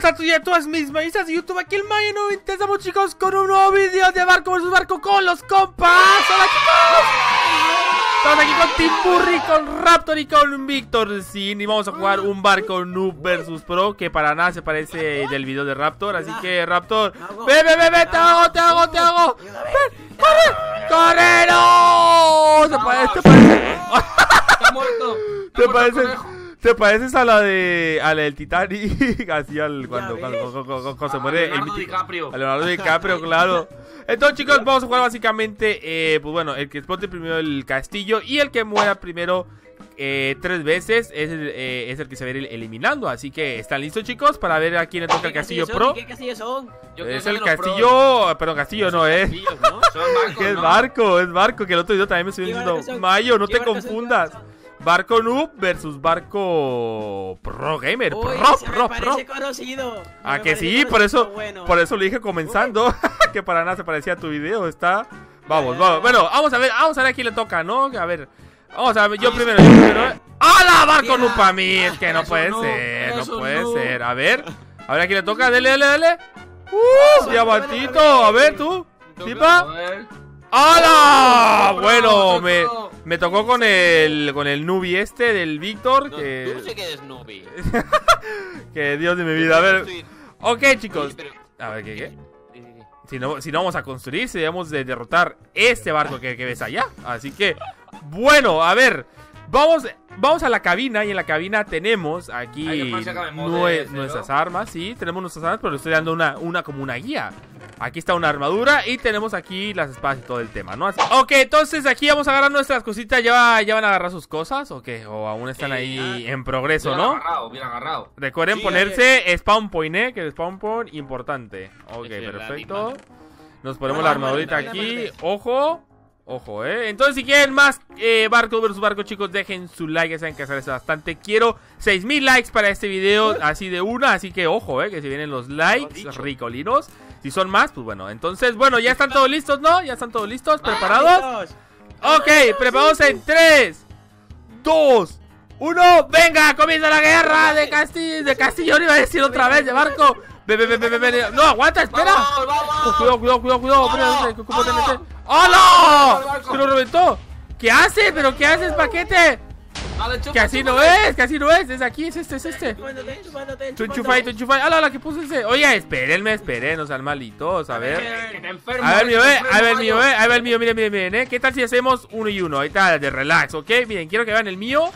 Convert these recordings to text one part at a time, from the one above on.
buenas a todas mis maízas de YouTube, aquí el Maya 90 Estamos chicos con un nuevo video de Barco vs Barco con los compas. Hola chicos. Estamos aquí con Tim Burry, con Raptor y con Víctor Sin Y vamos a jugar un barco Noob vs Pro Que para nada se parece del video de Raptor. Así que Raptor, ve, ve, ve, ve, te hago, te hago, te hago. Ven, corre, corre, no. Se parece, te parece. Está muerto. ¿Te parece? ¿Te pareces a la de a la del Titanic? Así al cuando, cuando, cuando- se muere el Leonardo mítico- DiCaprio. a Leonardo DiCaprio, claro. Entonces, chicos, vamos a jugar básicamente, eh, pues bueno, el que explote primero el castillo y el que muera primero eh, tres veces es el, eh, es el que se va a ir eliminando. Así que, ¿están listos, chicos? Para ver a quién le toca el ¿Qué castillo pro. ¿Qué castillos son? Yo Es el castillo, pero castillo no es. Castillos, ¿no? Son barcos, Que es ¿no? barco, es barco, que el otro video también me ¿Qué diciendo? Mayo, no ¿Qué te son? Barco noob versus barco pro gamer, Uy, pro, se me pro, pro. parece conocido. Ah, Me que sí, por eso, bueno. por eso lo dije comenzando, que para nada se parecía a tu video, está. Vamos, ya, vamos, bueno, vamos a ver, vamos a ver a quién le toca, ¿no? A ver, vamos a ver, yo primero, yo primero. ¿eh? ¡Hala, barco noob para mí! Es que no puede no, ser, no puede no. ser. A ver, a ver a quién le toca, dele, dele, dele. ¡Uh, diamantito! A ver tú, ¿tipa? ¡Hala! No, Bueno, no, me. Me tocó con el con el nubi este del Víctor, No, que, Tú sí que eres Nubi. que Dios de mi vida. A ver, ok chicos. A ver, ¿qué, qué? Si no, si no vamos a construir, si debemos de derrotar este barco que, que ves allá. Así que, bueno, a ver. Vamos, vamos a la cabina y en la cabina tenemos aquí nue- nuestras armas. Sí, tenemos nuestras armas, pero le estoy dando una, una como una guía. Aquí está una armadura y tenemos aquí las espadas y todo el tema, ¿no? Así- ok, entonces aquí vamos a agarrar nuestras cositas. ¿Ya, ya van a agarrar sus cosas o qué? O aún están Sí, ahí en progreso, Bien ¿no? agarrado, bien agarrado. Recuerden Sí, ponerse spawn point, ¿eh? Que el spawn point importante. Ok, perfecto. Nos ponemos la armadurita aquí. Ojo. Ojo, ¿eh? Entonces, si quieren más eh, barco versus barco, chicos, dejen su like. Ya saben que hacer eso bastante. Quiero 6000 likes para este video, así de una. Así que, ojo, ¿eh? Que si vienen los likes, dicho. ricolinos. Si son más, pues bueno. Entonces, bueno, ya están todos listos, ¿no? Ya están todos listos, preparados. Ok, preparados en 3, 2, 1. Venga, comienza la guerra de Castillo. De Castillo, iba a decir otra vez, de barco. Ve, ve, ve. No, aguanta, espera. Cuidado, cuidado, cuidado, cuidado. ¡Hola! ¡Se lo reventó! ¿Qué haces? ¿Pero qué haces, paquete? Chupa, Que así no es, que así no es. Es aquí, es este, es este. Tu enchufai, tu chupándote. enchufai. ¡Hala, la que puse ese! Oye, espérenme, esperen, no sean malitos. A ver. Que- que te enfermo, A ver, mío, eh. A ver, mío, eh. A ver, mío, miren, miren, miren, eh. ¿Qué tal si hacemos uno y uno? Ahí está, de relax, ¿ok? Miren, quiero que vean el mío.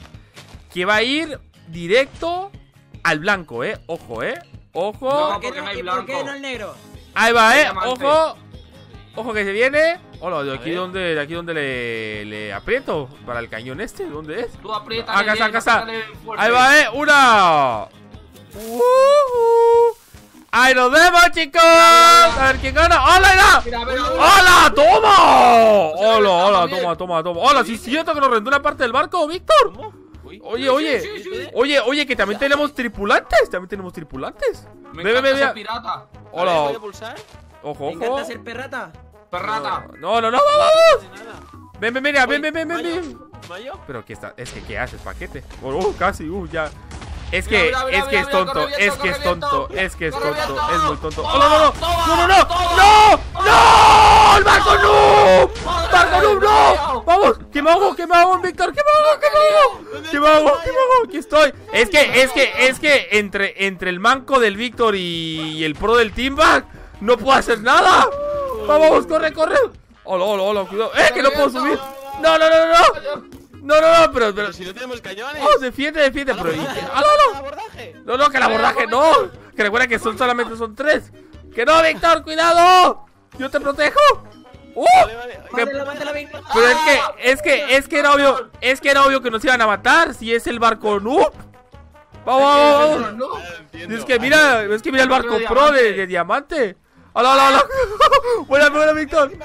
Que va a ir directo al blanco, eh. Ojo, eh. Ojo. No, ¿Por qué no hay ¿Y por qué blanco. no el negro? Ahí va, eh. Ojo. Ojo que se viene. Hola, de aquí donde, de aquí donde le, le aprieto. Para el cañón este, ¿dónde es? Tú aprieta. Acá está, acá está. Ahí va, eh. Una. Uh, Ahí nos vemos, chicos. A ver quién gana. ¡Hola, era! Mira, ¡Hola! ¡Toma! ¡Hola, hola! Toma, toma, toma. ¡Hola! Sí, es cierto que nos rentó una parte del barco, Víctor. Oye, oye. Oye, oye, que también tenemos tripulantes. También tenemos tripulantes. Me Ve, ve, ve, pirata. Hola. ¿Voy a pulsar? Ojo, Me encanta ojo. ser perrata. Perrata. No, no, no, vamos. Nada. Ven, ven, mira, ven, ven, ven, ven, Mayo, ven. Mayo. Pero que está, es que ¿qué haces, paquete? Oh, uh, casi, uh, ya. Es que, es que es tonto, es que es tonto, es que es tonto, es muy tonto. ¡Oh, no, no, no! ¡No, no, no! ¡No! ¡No! ¡El barco no! ¡Barco no, no! ¡Vamos! ¿Qué me hago? ¿Qué me hago, Víctor? ¿Qué me hago? ¿Qué me hago? ¿Qué me hago? ¿Qué me hago? Aquí estoy. Es que, es que, es que entre, entre el manco del Víctor y el pro del Teamback no puedo hacer nada. Vamos, corre, corre. Hola, hola, hola, cuidado. ¡Eh, que no puedo subir! No, no, no, no, no. No, no, no, pero, pero. Pero si no tenemos cañones. Oh, defiende, defiende, pero. ¡Ah, no, no! abordaje! No, no, que el abordaje no. Que recuerda que son solamente son tres. Que no, Víctor, cuidado. Yo te protejo. ¡Uh! Vale, vale. Que- Víctor. pero es que, es que, es que era obvio, es que era obvio que nos iban a matar si es el barco noob. Vamos, vamos, vamos. Ah. Es que mira, es que mira el barco pro de, de diamante. Hola, hola, hola. Buena, buena, Víctor. Se.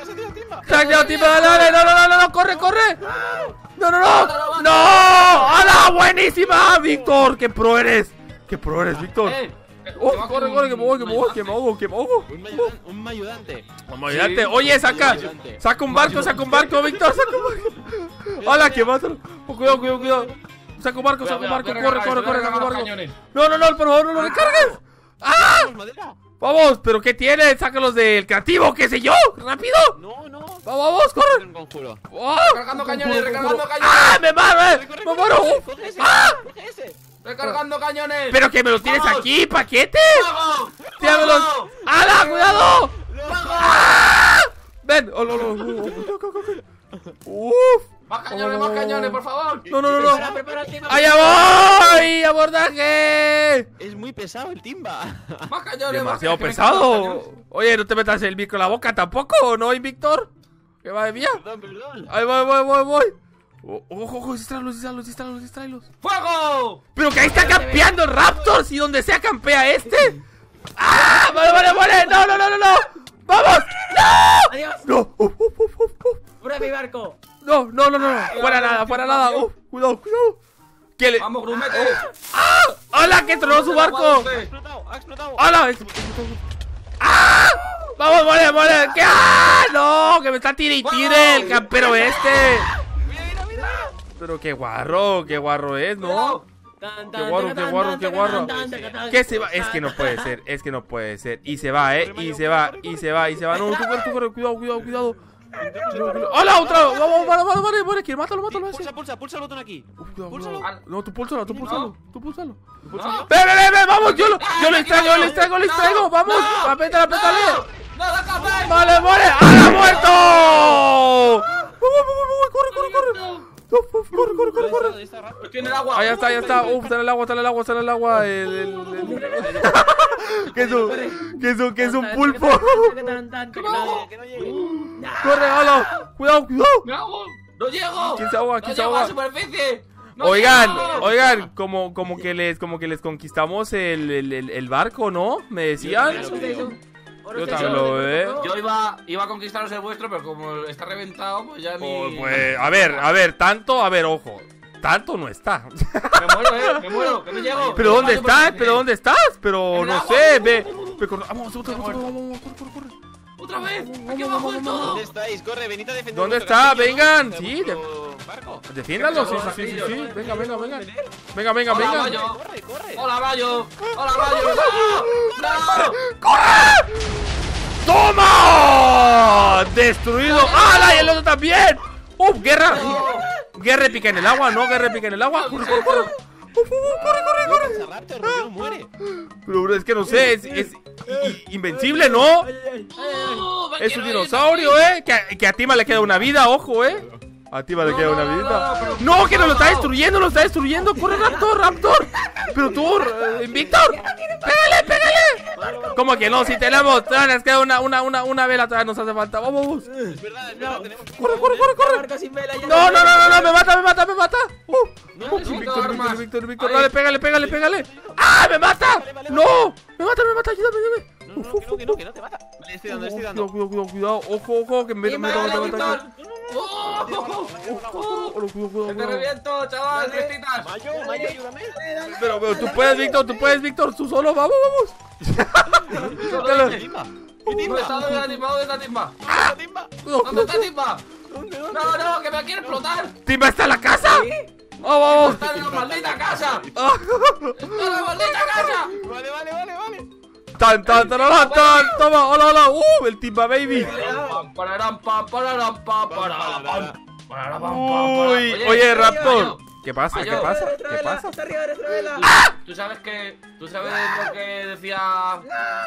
Tac, no, timba, dale, dale, no, no, no, no, no, corre, corre. No, no, no. No. ¡Hola, buenísima, Víctor! ¡Qué pro eres! ¡Qué pro eres, Víctor! Eh, ¡Oh, corre, corre, que me voy, que me voy, que me ahogo, que me ahogo! Un mayudante. Un ayudarte. Oye, saca, saca un barco, saca un barco, Víctor, saca un barco. Hola, que vas a... Oh, cuidado, cuidado, cuidado. Saca un barco, saca un barco, corre, corre, corre, saca un barco. No, no, no, por favor, no lo recargues. ¡Ah! Vamos, pero ¿qué tiene? Sácalos del creativo, qué sé yo. ¡Rápido! No, no. Vamos, vamos, corre. Conjuro. ¡Oh! Recargando cañones, recargando ¡Ah! cañones. ¡Me muero! Corre, eh! ¡Me muero! Coge ese, ¡Ah! coge ese. Recargando cañones. ¿Pero que me lo tienes ¡Vamos! aquí, paquete! ¡Vamos! ¡Tíramelos! ¡Hala, cuidado! ¡Vamos! ¡Ah! ven. Oh, no, no, no. Uf. ¡Más cañones, más cañones, por favor! No, no, no, no. Prepara, prepara, Timba. ¡Allá voy! ¡Abordaje! Es muy pesado el timba. ¡Más cañones! Demasiado más- pesado. Oye, no te metas el micro en la boca tampoco, ¿no, Invictor? ¡Que madre mía! Perdón, perdón. Ahí voy, voy, voy, voy. Oh, Ojo, ojo, distráelos, distráelos, distráelos, distráelos. ¡Fuego! Pero que ahí está campeando el Raptors y donde sea campea este. ¡Ah! ¡Vale, vale, vale! ¡No, no, no, no! no! ¡Vamos! ¡No! Adiós. ¡No! ¡Uf, uf, uf, uf, uf! Fuera mi barco. ¡No, no, no, no! no. ¡Fuera nada, fuera nada! ¡Uf! ¡Cuidado, cuidado! ¿Qué le...? ¡Vamos, grumete! ¡Ah! ¡Hola, que tronó su barco! Ha explotado, ha explotado. ¡Hola! ¡Ah! ¡Vamos, vale, vale! ¿Qué? ¡Ah! ¡No! ¡Que me está tire y tire el campero este! Mira, mira, mira. Pero qué guarro, qué guarro es, ¿no? Qué guarro, qué guarro, qué guarro. ¿Qué se va? Es que no puede ser, es que no puede ser. Y se va, ¿eh? Y se va, y se va, y se va. No, tú corre, tú corre, cuidado, cuidado, cuidado. Cuidado. ¡Hola, otra! Vamos, vale, vale, vale, vale, que mátalo, mátalo. Pulsa, pulsa, pulsa el botón aquí. Uf, cuidado, Púlsalo. cuidado. No, tú púlsalo, tú púlsalo, tú púlsalo. ¡No! ¡Ven, ven, ven, ven! ¡Vamos! Yo lo, yo les traigo, yo les traigo, les traigo. ¡Vamos! ¡No! ¡Apétale, apétale! ¡No, no! ¡Vale, vale! ¡Ahora muerto! ¡Vamos, vamos, vamos! ¡Corre, corre, corre! ¡Corre, corre, corre, corre! El agua. Ahí está, ahí está. Uf, está en el agua, está en el agua, está en el agua. El, el, el- ¿Qué es un, qué es un, qué es un pulpo? Que no llegue. Corre, hola. Cuidado, cuidado. ¡Me hago! ¡No llego! ¿Quién se ahoga? ¡No ¿Quién se llego a la ahoga? superficie! ¡No Oigan, llego! oigan, como, como que les, como que les conquistamos el, el, el- el barco, ¿no? Me decían. Yo también lo corto. Yo iba, iba a conquistaros el vuestro, pero como está reventado, pues ya ni... Oh, pues, a ver, a ver, tanto, a ver, ojo. Tanto no está. Me muero, eh, me muero, que no llego. ¿Pero dónde estás? superficie. ¿Pero dónde estás? Pero no sé, ve. Vamos, vamos, vamos, corre. ¡Otra vez! ¡Aquí abajo del todo! ¿Dónde estáis? Corre, venid a defender. ¿Dónde está? castillo, Vengan, ¿no? sí, de-. Defiéndalo, sí, ¿Qué pasa, sí, sí, sí. Venga, venga, venga. Venga, venga, Hola, venga. Bayo. Corre, corre. ¡Hola, Bayo! ¡Hola, Bayo! ¡No! ¡No! ¡Toma! ¡Destruido! ¡Hala! Y el otro también. ¡Uf! ¡Guerra! Guerra pica en el agua, ¿no? Guerra pica en el agua. ¡Corre, corre, corre! ¡Uf, uf, uf! ¡Corre, corre, corre! Raptor, ¿por qué no muere? Pero bro, es que no sé, es, es i- i- invencible, ¿no? ¡No! me Es un dinosaurio, ¿eh? Que a, que a Tima le queda una vida, ojo, ¿eh? A Tima le No, queda no, una no, vida. no, No, que nos lo está no. destruyendo, lo está destruyendo. ¡Corre, Raptor, Raptor! Pero tú, eh, Víctor, ¡pégale, pégale! ¿Cómo que no? Si tenemos, todavía nos queda una, una, una, una vela, todavía nos hace falta. Vamos. Es verdad, es verdad, tenemos... Corre, corre, corre, La corre. No, no, no, no, no, me mata, me mata, me mata. Uh, No, Víctor, Víctor, dale, pégale, pégale, pégale. ¡Ah, me mata! ¡No! ¡Me mata, me mata! ¡Ayúdame, ayúdame! No, no, que no, que no, que no te mata. Vale, estoy dando, estoy Cuidado, dando. cuidado, cuidado, cuidado. Ojo, ojo, que me me ¡Dime, toca, me me. ¡Oh! Cuidado, cuidado, ¡Que cuidado, te cuidado. reviento, chaval! ¡Restitas! Mayo, Mayo, ayúdame. Pero, pero tú puedes, Víctor, tú puedes, Víctor, tú solo, vamos, vamos. Timba. ¿Dónde está la timba? ¿Dónde está timba? ¿Dónde está timba? ¡No, no! ¡Que me quiere explotar! ¿Timba está en la casa? Vamos, vamos. ¡Está en la maldita casa! Ah. ¡Está en la maldita casa! Vale, vale, vale, vale. Tan, tan, tan, tan, tan. Toma, hola, hola. Uh, el Timba Baby. Uy, oye, Raptor. ¿Qué pasa? ¿Qué pasa? ¿Qué pasa? Está arriba vela. ¿Tú sabes que tú sabes lo que decía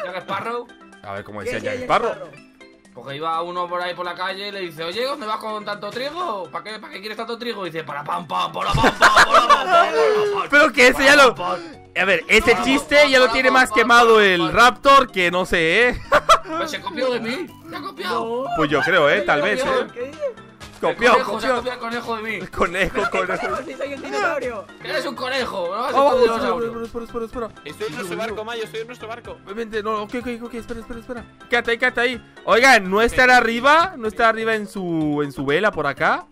Jack Sparrow? A ver, ¿cómo ¿Qué decía Jack Sparrow? Porque iba uno por ahí por la calle y le dice, oye, ¿dónde vas con tanto trigo? ¿Para qué, ¿Para qué quieres tanto trigo? Y dice, para pam, pam, para pam, pam, para pam, pam. Pero que ese ya lo... A ver, ese chiste ya lo tiene más quemado el Raptor que no sé, ¿eh? Pues se copió de mí. Se ha copiado. Pues yo creo, ¿eh? Tal vez, ¿eh? El Copió, conejo, se copió. copiado el conejo de mí. Conejo, conejo. Si soy un dinosaurio. Que eres un conejo, no vas a un dinosaurio. espera, espera, espera, espera. Estoy en nuestro barco, Mayo, estoy en nuestro barco. Vente, no, ok, ok, ok, espera, espera, espera. Quédate ahí, quédate ahí. Oigan, no estará arriba, no estará arriba en su en su vela por acá.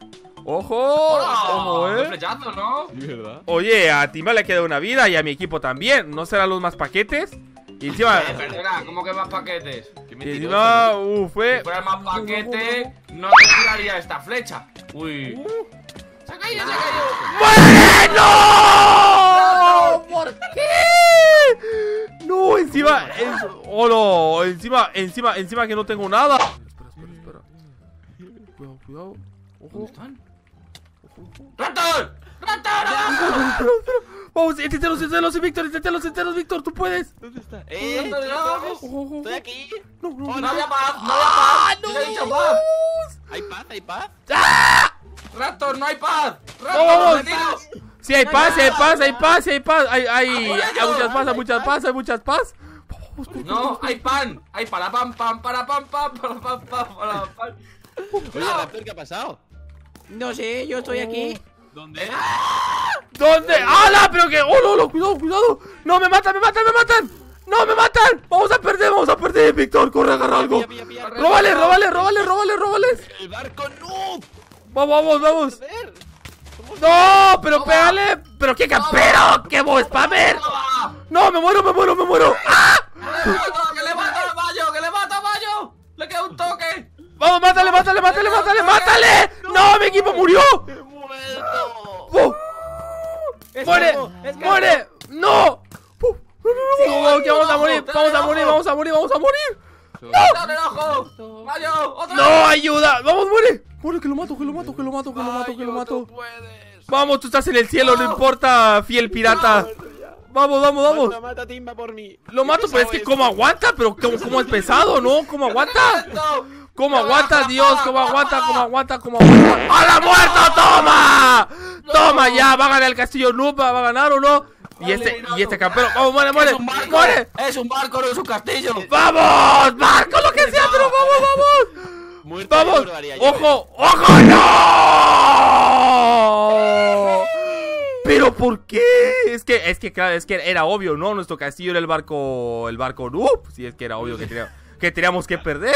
Ojo, ojo, ¡Hola! ¡Qué eh. flechazo, ¿no? Sí, ¿verdad? Oye, a Timba le queda una vida y a mi equipo también. ¿No serán los más paquetes? Y encima, Eh, perdona, ¿cómo que más paquetes? Y encima, uh, Si fue. fuera más paquete, no te tiraría esta flecha. Uy. ¡Se ha caído, se ha caído! ¡Bueno! ¿Por qué? No, encima. en- oh no, encima, encima, encima que no tengo nada. Espera, espera, espera. Cuidado, cuidado. Ojo. ¿Dónde están? ¡Raptor! ¡Raptor! Vamos, inténtalos, inténtalos, Víctor, inténtalos, inténtalos, Víctor, tú puedes. ¿Dónde está? ¡Eh! ¿Dónde estás? Ojo, ojo. ¡Estoy aquí! No, no, No no. había paz, no había paz. ¿Quién ha dicho paz? ¿Hay paz? ¿Hay paz? Raptor, no hay paz. Raptor, retiro. Sí, hay paz, sí hay paz, hay paz, hay paz. Hay, hay, hay muchas paz, hay muchas paz, hay muchas paz. No, hay pan. Hay para pam, pam, para pam, pam, para pam, pam, para pam. Oye, Raptor, ¿qué ha pasado? No sé, yo estoy aquí. ¿Dónde? ¿Dónde? ¡Hala! Pero que. ¡Oh, no, no! ¡Cuidado, cuidado! ¡No, me matan, me matan, me matan! ¡No, me matan! ¡Vamos a perder, vamos a perder! Víctor, corre, agarra algo. ¡Róbale, róbale, róbale, róbale, róbale! ¡El barco no! Vamos, vamos, vamos. ¡No! ¡Pero pégale! ¡Pero qué campero! ¡Qué bo spammer! ¡No, me muero, me muero, me muero! ¡Ah! ¡Que le mato, que le mato a Mayo! ¡Que le mato a Mayo! ¡Le queda un toque! ¡Vamos, mátale, mátale, mátale, mátale, mátale! ¡No, mi equipo murió! ¡He muerto! ¡Oh! ¡Muere! ¡Muere! ¡No! ¡No, no, no! vamos, a morir! ¡Vamos a morir, vamos a morir, vamos a morir! ¡Dale el ojo! ¡No, ayuda! ¡Vamos, muere! ¡Muere, que lo mato, que lo mato, que lo mato, que lo mato, que lo mato! Vamos, tú estás en el cielo, no No. importa, fiel pirata. Vamos, vamos, vamos. Mata, mata, Timba por mí. Lo mato, pero es que como aguanta, pero como, como es pesado, ¿no? ¿Cómo aguanta? ¿Cómo aguanta, Dios? ¿Cómo aguanta? ¿Cómo aguanta? ¿Cómo aguanta? ¡A la muerta! ¡Toma! ¡Toma ya! ¿Va a ganar el castillo Noob? ¿Va a ganar o no? Y este, y este campero. ¡Vamos, muere, muere! ¡Es un barco! ¡Muere! ¡Es un barco, no es un castillo! ¡Vamos! ¡Marco, lo que sea! ¡Pero vamos, vamos! ¡Vamos! yo, ¿eh? ¡Ojo! ¡Ojo! ¡No! ¿Pero por qué? Es que, es que, claro, es que era obvio, ¿no? Nuestro castillo era el barco, el barco Noob. Sí, es que era obvio que teníamos que, teníamos que perder.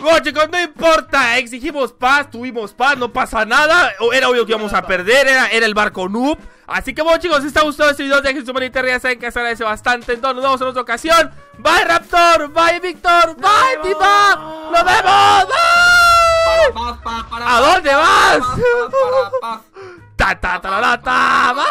bueno, chicos, no importa. Exigimos paz, tuvimos paz, no pasa nada. O- Era obvio que íbamos a perder, era, era el barco Noob. Así que bueno, chicos, si ha gustado este video, dejen su manita arriba, ya saben que se agradece bastante. Entonces, nos vemos en otra ocasión. Bye, Raptor. Bye, Víctor. Bye. Tipa. Nos vemos. Bye. ¿A dónde vas? Ta ta ta la ta. Bye.